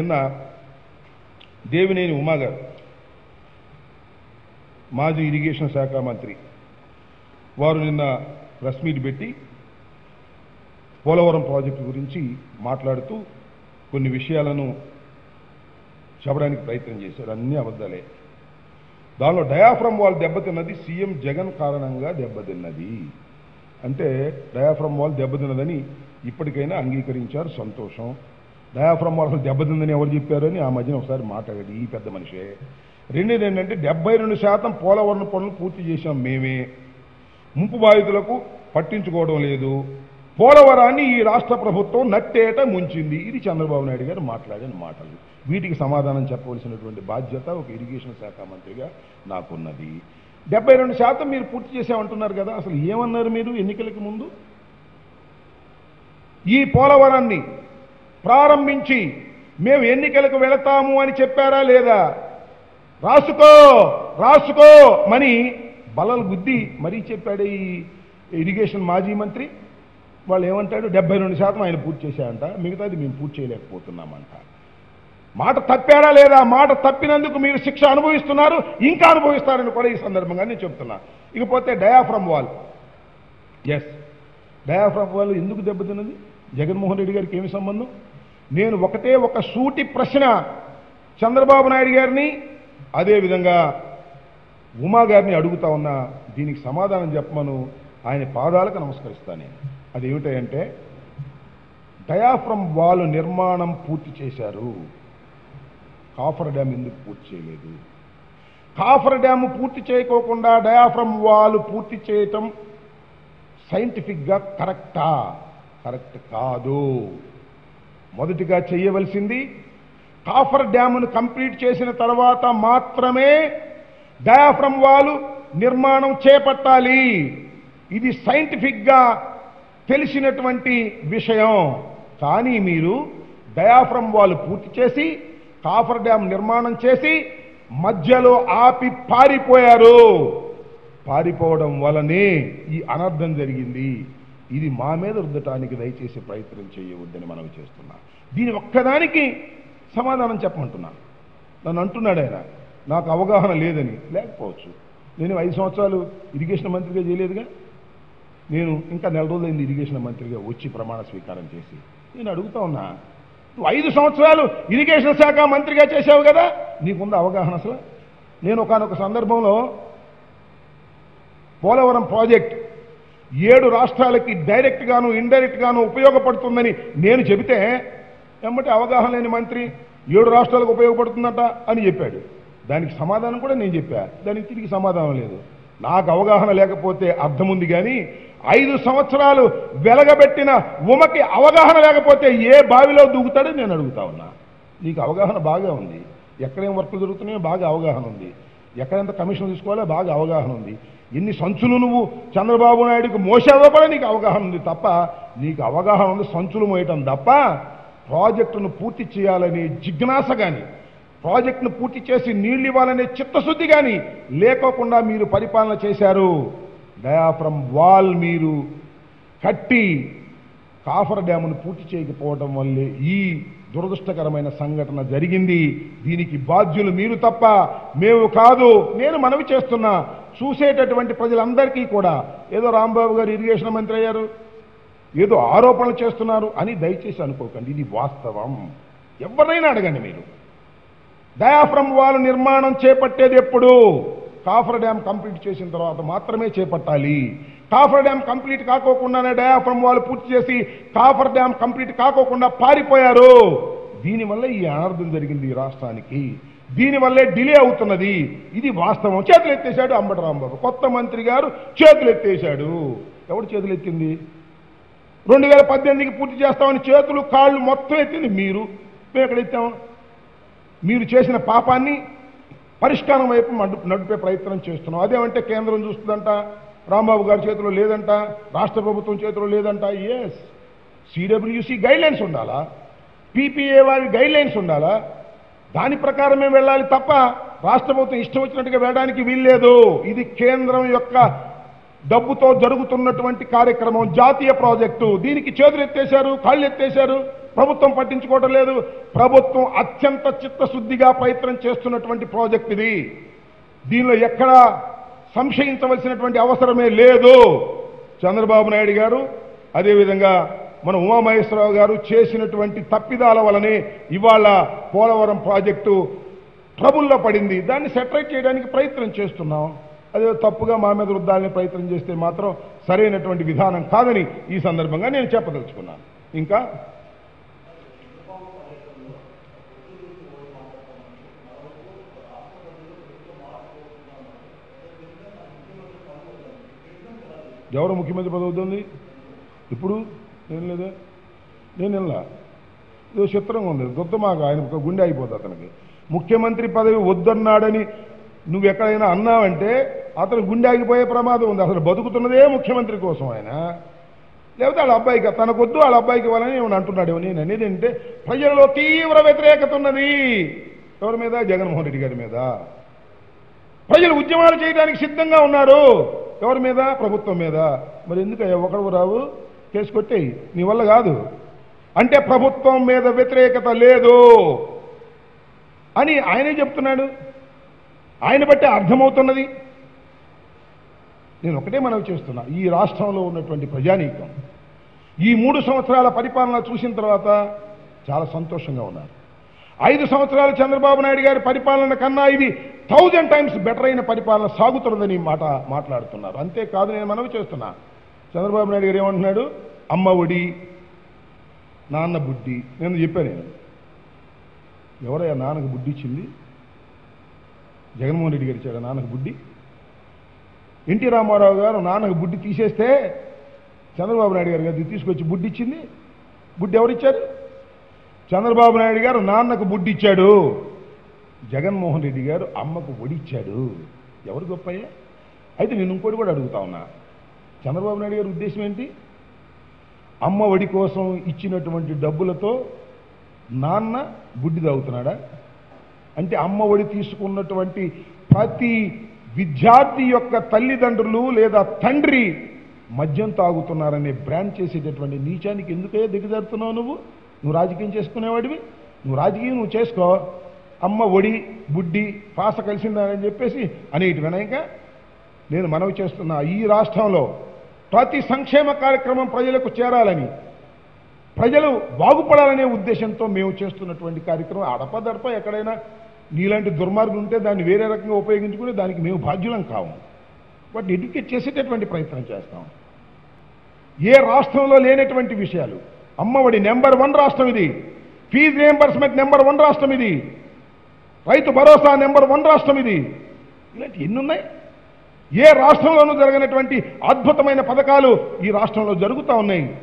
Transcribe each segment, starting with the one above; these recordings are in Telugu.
కింద దేవినేని ఉమాగారు మాజీ ఇరిగేషన్ శాఖ మంత్రి. వారు నిన్న ప్రెస్ మీట్ పెట్టి పోలవరం ప్రాజెక్టు గురించి మాట్లాడుతూ కొన్ని విషయాలను చెప్పడానికి ప్రయత్నం చేశారు. అన్ని అబద్ధాలే. దానిలో డయాఫ్రమ్ వాల్ దెబ్బతిన్నది సీఎం జగన్ కారణంగా దెబ్బతిన్నది. అంటే డయాఫ్రమ్ వాల్ దెబ్బతిన్నదని ఇప్పటికైనా అంగీకరించారు సంతోషం. డయాఫ్రమ్ వాల్ అసలు దెబ్బతిందని ఎవరు చెప్పారని ఆ మధ్యన ఒకసారి మాట్లాడాడు ఈ పెద్ద మనిషే. రెండేది ఏంటంటే డెబ్బై రెండు శాతం పోలవరం పనులు పూర్తి చేశాం మేమే. ముంపు బాధితులకు పట్టించుకోవడం లేదు. పోలవరాన్ని ఈ రాష్ట్ర ప్రభుత్వం నట్టేట ముంచింది. ఇది చంద్రబాబు నాయుడు గారు మాట్లాడిన మాటలు. వీటికి సమాధానం చెప్పవలసినటువంటి బాధ్యత ఒక ఇరిగేషన్ శాఖ మంత్రిగా నాకున్నది. డెబ్బై రెండు శాతం మీరు పూర్తి చేసామంటున్నారు కదా అసలు ఏమన్నారు మీరు ఎన్నికలకు ముందు? ఈ పోలవరాన్ని ప్రారంభించి మేము ఎన్నికలకు వెళతాము అని చెప్పారా లేదా? రాసుకో రాసుకో మని బలలు బుద్ధి మరీ చెప్పాడు ఈ ఇరిగేషన్ మాజీ మంత్రి. వాళ్ళు ఏమంటాడు? డెబ్బై రెండు శాతం ఆయన పూర్తి చేశాడంట. మిగతాది మేము పూర్తి చేయలేకపోతున్నామంట. మాట తప్పారా లేదా? మాట తప్పినందుకు మీరు శిక్ష అనుభవిస్తున్నారు ఇంకా అనుభవిస్తారని కూడా ఈ సందర్భంగా నేను చెప్తున్నా. ఇకపోతే diaphragm wall. Yes diaphragm wall ఎందుకు దెబ్బతిన్నది? జగన్మోహన్ రెడ్డి గారికి ఏమి సంబంధం? నేను ఒకటే ఒక సూటి ప్రశ్న చంద్రబాబు నాయుడు గారిని అదేవిధంగా ఉమా గారిని అడుగుతా ఉన్నా దీనికి సమాధానం చెప్పమను ఆయన పాదాలకు నమస్కరిస్తాను నేను. అదేమిటంటే డయాఫ్రమ్ వాల్ నిర్మాణం పూర్తి చేశారు. కాఫర్ డ్యామ్ ఎందుకు పూర్తి చేయలేదు? కాఫర్ డ్యామ్ పూర్తి చేయకోకుండా డయాఫ్రమ్ వాల్ పూర్తి చేయటం సైంటిఫిక్గా కరెక్టా? కరెక్ట్ కాదు. మొదటిగా చేయవలసింది కాఫర్ డ్యామును కంప్లీట్ చేసిన తర్వాత మాత్రమే డయాఫ్రమ్ వాలు నిర్మాణం చేపట్టాలి. ఇది సైంటిఫిక్గా తెలిసినటువంటి విషయం. కానీ మీరు డయాఫ్రమ్ వాల్ పూర్తి చేసి కాఫర్ డ్యామ్ నిర్మాణం చేసి మధ్యలో ఆపి పారిపోయారు. పారిపోవడం వలనే ఈ అనర్థం జరిగింది. ఇది మా మీద రుద్దటానికి దయచేసి ప్రయత్నం చేయవద్దని మనం చేస్తున్నా. దీని ఒక్కదానికి సమాధానం చెప్పమంటున్నాను నన్ను అంటున్నాడు ఆయన. నాకు అవగాహన లేదని. లేకపోవచ్చు. నేను ఐదు సంవత్సరాలు ఇరిగేషన్ మంత్రిగా చేయలేదుగా. నేను ఇంకా నెల రోజులైంది ఇరిగేషన్ మంత్రిగా వచ్చి ప్రమాణ స్వీకారం చేసి. నేను అడుగుతా ఉన్నా నువ్వు ఐదు సంవత్సరాలు ఇరిగేషన్ శాఖ మంత్రిగా చేసావు కదా? నీకుంద అవగాహన అసలు? నేను ఒకనొక సందర్భంలో పోలవరం ప్రాజెక్ట్ ఏడు రాష్ట్రాలకి డైరెక్ట్ గాను ఇండైరెక్ట్ గాను ఉపయోగపడుతుందని నేను చెబితే ఎమ్మటి అవగాహన లేని మంత్రి ఏడు రాష్ట్రాలకు ఉపయోగపడుతుందట అని చెప్పాడు. దానికి సమాధానం కూడా నేను చెప్పా. దానికి తిరిగి సమాధానం లేదు. నాకు అవగాహన లేకపోతే అర్థం ఉంది కానీ ఐదు సంవత్సరాలు వెలగబెట్టిన ఉమకి అవగాహన లేకపోతే ఏ బావిలో దూకుతాడో నేను అడుగుతా ఉన్నా. నీకు అవగాహన బాగా ఉంది. ఎక్కడేం వర్క్లు జరుగుతున్నాయో బాగా అవగాహన ఉంది. ఎక్కడెంత కమిషన్ తీసుకోవాలో బాగా అవగాహన ఉంది. ఎన్ని సంచులు నువ్వు చంద్రబాబు నాయుడుకి మోసావో కూడా నీకు అవగాహన ఉంది తప్ప నీకు అవగాహన ఉంది సంచులు మోయటం తప్ప ప్రాజెక్టును పూర్తి చేయాలనే జిజ్ఞాస కానీ ప్రాజెక్టును పూర్తి చేసి నీళ్ళు ఇవ్వాలనే చిత్తశుద్ధి కానీ లేకోకుండా మీరు పరిపాలన చేశారు. డయాఫ్రమ్ వాల్ మీరు కట్టి కాఫర్ డ్యామును పూర్తి చేయకపోవడం వల్లే ఈ దురదృష్టకరమైన సంఘటన జరిగింది. దీనికి బాధ్యులు మీరు తప్ప మేము కాదు. నేను మనవి చేస్తున్నా. చూసేటటువంటి ప్రజలందరికీ కూడా. ఏదో రాంబాబు గారు ఇరిగేషన్ మంత్రి అయ్యారు. ఏదో ఆరోపణలు చేస్తున్నారు అని దయచేసి అనుకోకండి. ఇది వాస్తవం. ఎవరైనా అడగండి మీరు. డయాఫ్రమ్ వాల్ నిర్మాణం చేపట్టేది ఎప్పుడు? కాఫర్ డ్యామ్ కంప్లీట్ చేసిన తర్వాత మాత్రమే చేపట్టాలి. కాఫర్ డ్యామ్ కంప్లీట్ కాకోకుండానే డయాఫ్రమ్ వాళ్ళు పూర్తి చేసి కాఫర్ డ్యామ్ కంప్లీట్ కాకోకుండా పారిపోయారు. దీనివల్ల ఈ అనర్థం జరిగింది ఈ రాష్ట్రానికి. దీనివల్లే డిలే అవుతున్నది. ఇది వాస్తవం. చేతులు ఎత్తేశాడు అంబటి రాంబాబు కొత్త మంత్రి గారు చేతులు ఎత్తేశాడు. ఎవడు చేతులు ఎత్తింది? రెండు వేల పద్దెనిమిదికి పూర్తి చేస్తామని చేతులు కాళ్ళు మొత్తం ఎత్తింది మీరు. మేము ఎక్కడ ఎత్తాం? మీరు చేసిన పాపాన్ని పరిష్కారం వైపు నడిపే ప్రయత్నం చేస్తున్నాం. అదేమంటే కేంద్రం చూస్తుందంట? రాంబాబు గారి చేతిలో లేదంట రాష్ట్ర ప్రభుత్వం చేతిలో లేదంట ఎస్ సిడబ్ల్యూసి గైడ్ లైన్స్ ఉండాలా? పీపీఏ వారి గైడ్ లైన్స్ ఉండాలా? దాని ప్రకారమే వెళ్ళాలి తప్ప రాష్ట్ర ప్రభుత్వం ఇష్టం వచ్చినట్టుగా వెళ్ళడానికి వీల్లేదు. ఇది కేంద్రం యొక్క డబ్బుతో జరుగుతున్నటువంటి కార్యక్రమం జాతీయ ప్రాజెక్టు. దీనికి చేతులు ఎత్తేశారు కాళ్ళు ఎత్తేశారు. ప్రభుత్వం పట్టించుకోవటం లేదు. ప్రభుత్వం అత్యంత చిత్తశుద్ధిగా ప్రయత్నం చేస్తున్నటువంటి ప్రాజెక్ట్ ఇది. దీనిలో ఎక్కడా సంశయించవలసినటువంటి అవసరమే లేదు. చంద్రబాబు నాయుడు గారు అదేవిధంగా మన ఉమామహేశ్వరరావు గారు చేసినటువంటి తప్పిదాల వలనే ఇవాళ పోలవరం ప్రాజెక్టు ట్రబుల్లో పడింది. దాన్ని సెటరేట్ చేయడానికి ప్రయత్నం చేస్తున్నాం. అదే తప్పుగా మా మీద రుద్దాలని ప్రయత్నం చేస్తే మాత్రం సరైనటువంటి విధానం కాదని ఈ సందర్భంగా నేను చెప్పదలుచుకున్నాను. ఇంకా ఎవరు ముఖ్యమంత్రి పదవి అవుతుంది ఇప్పుడు ఏం లేదా? నేను వెళ్ళా ఏదో చిత్రంగా ఉంది. దుద్దమాక ఆయన ఒక గుండె అయిపోతుంది అతనికి. ముఖ్యమంత్రి పదవి వద్దన్నాడని నువ్వు ఎక్కడైనా అన్నావంటే అతను గుండె ఆగిపోయే ప్రమాదం ఉంది. అసలు బతుకుతున్నదే ముఖ్యమంత్రి కోసం ఆయన. లేకపోతే వాళ్ళ అబ్బాయికి తనకొద్దు వాళ్ళ అబ్బాయికి ఇవ్వాలని ఏమని అంటున్నాడు నేను అనేది అంటే ప్రజలలో తీవ్ర వ్యతిరేకత ఉన్నది. ఎవరి మీద? జగన్మోహన్ రెడ్డి గారి మీద. ప్రజలు ఉద్యమాలు చేయడానికి సిద్ధంగా ఉన్నారు. ఎవరి మీద? ప్రభుత్వం మీద. మరి ఎందుకు ఒకడు రావు కేసు కొట్టేయి. నీ వల్ల కాదు. అంటే ప్రభుత్వం మీద వ్యతిరేకత లేదు అని ఆయనే చెప్తున్నాడు. ఆయన బట్టి అర్థమవుతున్నది. నేను ఒకటే మనవి చేస్తున్నా. ఈ రాష్ట్రంలో ఉన్నటువంటి ప్రజానీకం ఈ మూడు సంవత్సరాల పరిపాలన చూసిన తర్వాత చాలా సంతోషంగా ఉన్నారు. ఐదు సంవత్సరాలు చంద్రబాబు నాయుడు గారి పరిపాలన కన్నా ఇది థౌజండ్ టైమ్స్ బెటర్ అయిన పరిపాలన సాగుతున్నదని మాట మాట్లాడుతున్నారు. అంతేకాదు నేను మనవి చేస్తున్నా. చంద్రబాబు నాయుడు గారు ఏమంటున్నాడు? అమ్మ ఒడి నాన్న బుడ్డి. నేను చెప్పాను నేను. ఎవరయ్యా నాన్నకు బుడ్డి ఇచ్చింది? జగన్మోహన్ రెడ్డి గారు ఇచ్చాడు నాన్నకు బుడ్డి? ఎన్టీ రామారావు గారు నాన్నకు బుడ్డి తీసేస్తే చంద్రబాబు నాయుడు గారు గారు తీసుకొచ్చి బుడ్డి ఇచ్చింది. బుడ్డి ఎవరిచ్చారు? చంద్రబాబు నాయుడు గారు నాన్నకు బుడ్డి ఇచ్చాడు. జగన్మోహన్ రెడ్డి గారు అమ్మకు ఒడిచ్చాడు. ఎవరు గొప్పయ్యా? అయితే నేను ఇంకోటి కూడా అడుగుతా ఉన్నా. చంద్రబాబు నాయుడు గారి ఉద్దేశం ఏంటి? అమ్మ ఒడి కోసం ఇచ్చినటువంటి డబ్బులతో నాన్న బుడ్డి తాగుతున్నాడా? అంటే అమ్మ ఒడి తీసుకున్నటువంటి ప్రతి విద్యార్థి యొక్క తల్లిదండ్రులు లేదా తండ్రి మద్యం తాగుతున్నారనే బ్రాండ్ చేసేటటువంటి నీచానికి ఎందుకే దిగజారుతున్నావు నువ్వు? నువ్వు రాజకీయం చేసుకునేవాడివి? నువ్వు రాజకీయం నువ్వు చేసుకో. అమ్మ ఒడి బుడ్డి పాస కలిసిందని చెప్పేసి అనేటి వినాయక నేను మనవి చేస్తున్నా. ఈ రాష్ట్రంలో ప్రతి సంక్షేమ కార్యక్రమం ప్రజలకు చేరాలని ప్రజలు బాగుపడాలనే ఉద్దేశంతో మేము చేస్తున్నటువంటి కార్యక్రమం. అడపదడప ఎక్కడైనా నీలాంటి దుర్మార్గులు ఉంటే దాన్ని వేరే రకంగా ఉపయోగించుకుని దానికి మేము బాధ్యులం కాము. వాటిని ఎడ్యుకేట్ చేసేటటువంటి ప్రయత్నం చేస్తాం. ఏ రాష్ట్రంలో లేనటువంటి విషయాలు. అమ్మఒడి నెంబర్ వన్ రాష్ట్రం ఇది. ఫీజు రియంబర్స్మెంట్ నెంబర్ వన్ రాష్ట్రం ఇది. రైతు భరోసా నెంబర్ వన్ రాష్ట్రం ఇది. ఇలాంటి ఎన్ని ఉన్నాయి? ఏ రాష్ట్రంలోనూ జరగనటువంటి అద్భుతమైన పథకాలు ఈ రాష్ట్రంలో జరుగుతూ ఉన్నాయి.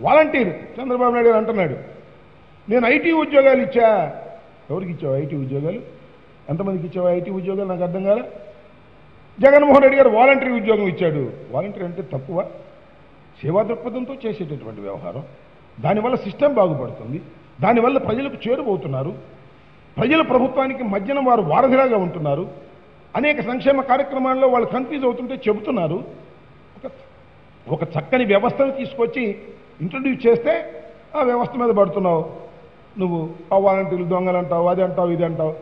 వాలంటీర్ చంద్రబాబు నాయుడు గారు అంటున్నాడు. నేను ఐటీ ఉద్యోగాలు ఇచ్చా. ఎవరికి ఇచ్చావు ఐటీ ఉద్యోగాలు? ఎంతమందికి ఇచ్చావు ఐటీ ఉద్యోగాలు? నాకు అర్థం కాలే? జగన్మోహన్ రెడ్డి గారు వాలంటరీ ఉద్యోగం ఇచ్చాడు. వాలంటరీ అంటే తక్కువ. సేవా దృక్పథంతో చేసేటటువంటి వ్యవహారం. దానివల్ల సిస్టమ్ బాగుపడుతుంది. దానివల్ల ప్రజలకు చేరువవుతున్నారు. ప్రజలు ప్రభుత్వానికి మధ్యన వారు వారధిలాగా ఉంటున్నారు. అనేక సంక్షేమ కార్యక్రమాల్లో వాళ్ళు కన్ఫ్యూజ్ అవుతుంటే చెబుతున్నారు. ఒక చక్కని వ్యవస్థను తీసుకొచ్చి ఇంట్రడ్యూస్ చేస్తే ఆ వ్యవస్థ మీద పడుతున్నావు. నువ్వు వాలంటీర్లు దొంగలు అంటావు అది అంటావు ఇది అంటావు.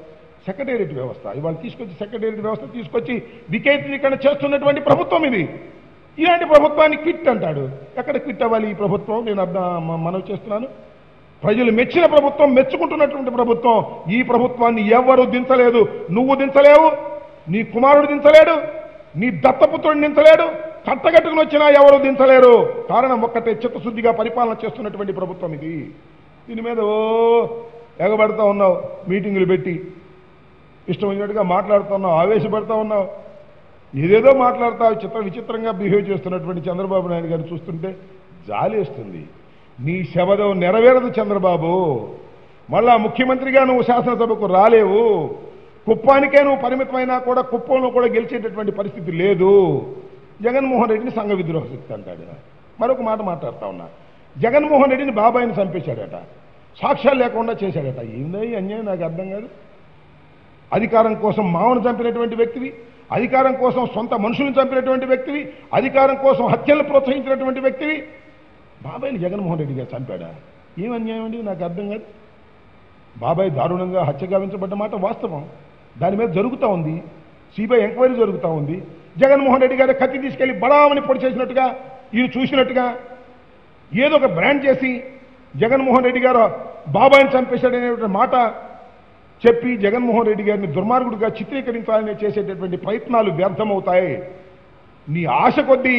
సెక్రటేరియట్ వ్యవస్థ. ఇవాళ తీసుకొచ్చి సెక్రటేరియట్ వ్యవస్థ తీసుకొచ్చి వికేంద్రీకరణ చేస్తున్నటువంటి ప్రభుత్వం ఇది. ఇలాంటి ప్రభుత్వాన్ని క్విట్ అంటాడు. ఎక్కడ క్విట్ అవ్వాలి ఈ ప్రభుత్వం? నేను అర్థం మనవి చేస్తున్నాను. ప్రజలు మెచ్చిన ప్రభుత్వం మెచ్చుకుంటున్నటువంటి ప్రభుత్వం ఈ ప్రభుత్వాన్ని ఎవరు దించలేదు. నువ్వు దించలేవు నీ కుమారుడు దించలేడు నీ దత్తపుత్రుడు దించలేడు కట్టగట్టుకుని వచ్చినా ఎవరు దించలేరు. కారణం ఒక్కటే చిత్తశుద్ధిగా పరిపాలన చేస్తున్నటువంటి ప్రభుత్వం ఇది. దీని మీద ఓ ఎగబడతా ఉన్నావు మీటింగులు పెట్టి. ఇష్టం వచ్చినట్టుగా మాట్లాడుతున్నావు ఆవేశపడతా ఉన్నావు. ఏదేదో మాట్లాడతావు చిత్ర విచిత్రంగా బిహేవ్ చేస్తున్నటువంటి చంద్రబాబు నాయుడు గారు చూస్తుంటే జాలేస్తుంది. నీ శబదం నెరవేరదు చంద్రబాబు. మళ్ళా ముఖ్యమంత్రిగా నువ్వు శాసనసభకు రాలేవు. కుప్పానికే నువ్వు పరిమితమైనా కూడా కుప్పంలో కూడా గెలిచేటటువంటి పరిస్థితి లేదు. జగన్మోహన్ రెడ్డిని సంఘ విద్రోహ శక్తి అంటాడు మరొక మాట మాట్లాడుతా ఉన్నా. జగన్మోహన్ రెడ్డిని బాబాయిని చంపేశాడట. సాక్ష్యాలు లేకుండా చేశాడట. ఏందో అన్యాయం నాకు అర్థం కాదు. అధికారం కోసం మామను చంపినటువంటి వ్యక్తివి అధికారం కోసం సొంత మనుషులను చంపినటువంటి వ్యక్తివి అధికారం కోసం హత్యలు ప్రోత్సహించినటువంటి వ్యక్తివి బాబాయ్ని జగన్మోహన్ రెడ్డి గారు చంపాడా? ఏం అన్యాయం అండి? నాకు అర్థం కాదు. బాబాయ్ దారుణంగా హత్య గావించబడ్డ మాట వాస్తవం. దాని మీద జరుగుతూ ఉంది. సిబిఐ ఎంక్వైరీ జరుగుతూ ఉంది. జగన్మోహన్ రెడ్డి గారు కత్తి తీసుకెళ్ళి బడామని పొడి చేసినట్టుగా ఈయన చూసినట్టుగా ఏదో ఒక బ్రాండ్ చేసి జగన్మోహన్ రెడ్డి గారు బాబాయిని చంపేశాడనేటువంటి మాట చెప్పి జగన్మోహన్ రెడ్డి గారిని దుర్మార్గుడిగా చిత్రీకరించాలని చేసేటటువంటి ప్రయత్నాలు వ్యర్థమవుతాయి. నీ ఆశ కొద్దీ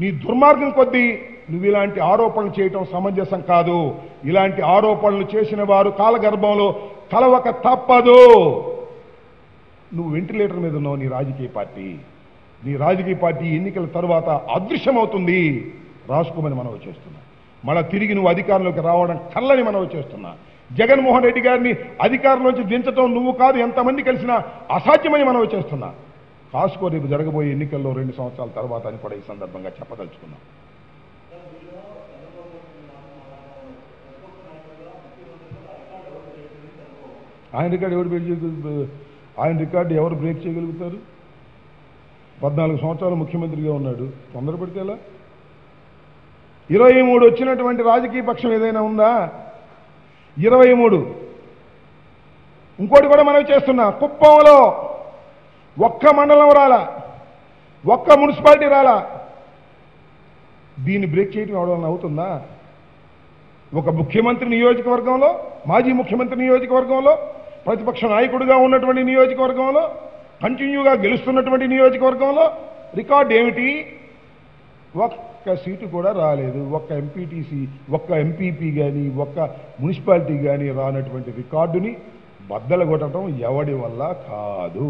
నీ దుర్మార్గం కొద్దీ నువ్వు ఇలాంటి ఆరోపణలు చేయటం సమంజసం కాదు. ఇలాంటి ఆరోపణలు చేసిన వారు కాలగర్భంలో కలవక తప్పదు. నువ్వు వెంటిలేటర్ మీద ఉన్నావు నీ రాజకీయ పార్టీ. నీ రాజకీయ పార్టీ ఎన్నికల తర్వాత అదృశ్యమవుతుంది. రాసుకోమని మనవి చేస్తున్నా. మళ్ళా తిరిగి నువ్వు అధికారంలోకి రావడం కళ్ళని మనవి చేస్తున్నా. జగన్మోహన్ రెడ్డి గారిని అధికారంలోంచి దించడం నువ్వు కాదు ఎంతమంది కలిసినా అసాధ్యమని మనవి చేస్తున్నా. కాసుకో రేపు జరగబోయే ఎన్నికల్లో రెండు సంవత్సరాల తర్వాత అని కూడా ఈ సందర్భంగా చెప్పదలుచుకున్నాం. ఆయన రికార్డు ఎవరు బ్రేక్ చేయగలుగుతారు ఆయన రికార్డు ఎవరు బ్రేక్ చేయగలుగుతారు? పద్నాలుగు సంవత్సరాలు ముఖ్యమంత్రిగా ఉన్నాడు. తొందరపడితే ఎలా? ఇరవై మూడు వచ్చినటువంటి రాజకీయ పక్షం ఏదైనా ఉందా? ఇరవై మూడు. ఇంకోటి కూడా మనం చేస్తున్నా. కుప్పంలో ఒక్క మండలం రాలా. ఒక్క మున్సిపాలిటీ రాలా. దీన్ని బ్రేక్ చేయడం ఎవడన్నా అవుతుందా? ఒక ముఖ్యమంత్రి నియోజకవర్గంలో మాజీ ముఖ్యమంత్రి నియోజకవర్గంలో ప్రతిపక్ష నాయకుడిగా ఉన్నటువంటి నియోజకవర్గంలో కంటిన్యూగా గెలుస్తున్నటువంటి నియోజకవర్గంలో రికార్డ్ ఏమిటి? ఒక్క సీటు కూడా రాలేదు. ఒక్క ఎంపీటీసీ ఒక్క ఎంపీపీ కానీ ఒక్క మున్సిపాలిటీ కానీ రానటువంటి రికార్డుని బద్దలు కొట్టడం ఎవడి వల్ల కాదు.